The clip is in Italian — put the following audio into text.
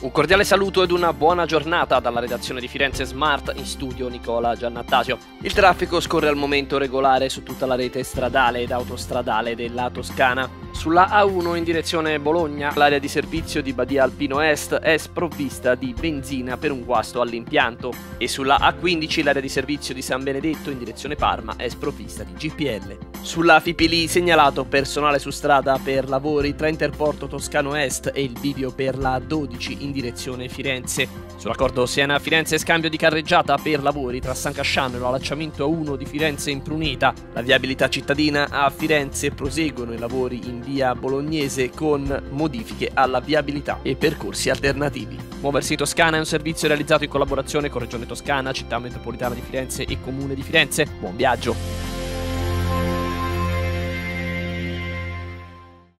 Un cordiale saluto ed una buona giornata dalla redazione di Firenze Smart in studio Nicola Giannattasio. Il traffico scorre al momento regolare su tutta la rete stradale ed autostradale della Toscana. Sulla A1 in direzione Bologna, l'area di servizio di Badia Alpino Est è sprovvista di benzina per un guasto all'impianto e sulla A15 l'area di servizio di San Benedetto in direzione Parma è sprovvista di GPL. Sulla Fipili segnalato personale su strada per lavori tra Interporto Toscano Est e il bivio per la 12 in direzione Firenze. Sull'accordo Siena-Firenze scambio di carreggiata per lavori tra San Casciano e l'allacciamento A1 di Firenze in Pruneta. La viabilità cittadina a Firenze proseguono i lavori in via Bolognese con modifiche alla viabilità e percorsi alternativi. Muoversi Toscana è un servizio realizzato in collaborazione con Regione Toscana, Città Metropolitana di Firenze e Comune di Firenze. Buon viaggio!